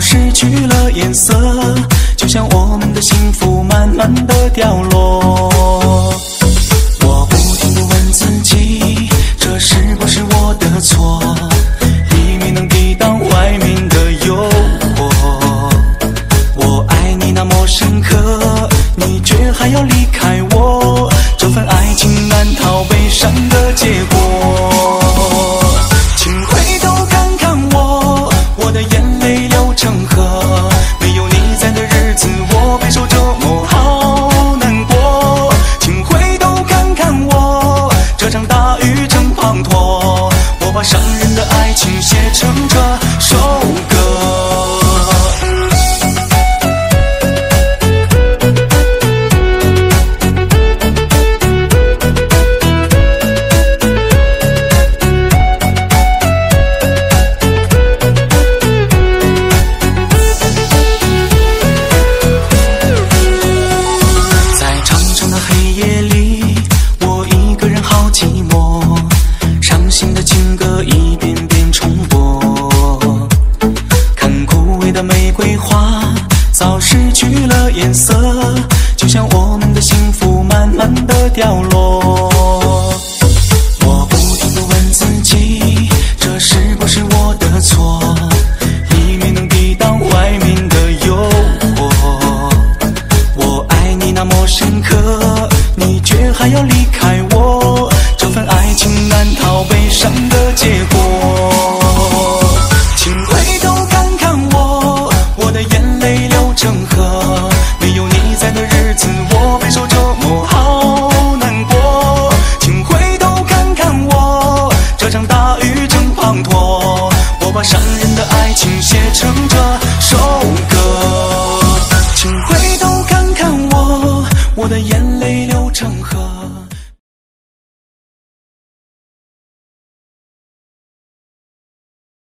失去了颜色，就像我们的幸福慢慢的掉落。我不停的问自己，这是不是我的错？已没能抵挡怀缅的诱惑。我爱你那么深刻，你却还要离开我，这份爱情难逃悲伤的结果。滂沱，我把伤人的爱情写成这首萎的玫瑰花，早失去了颜色，就像我们的幸福慢慢的凋落。我不停的问自己，这是不是我的错？已没能抵挡怀缅的诱惑。我爱你那么深刻，你却还要离开我，这份爱情难逃悲伤的结果。把伤人的爱情写成。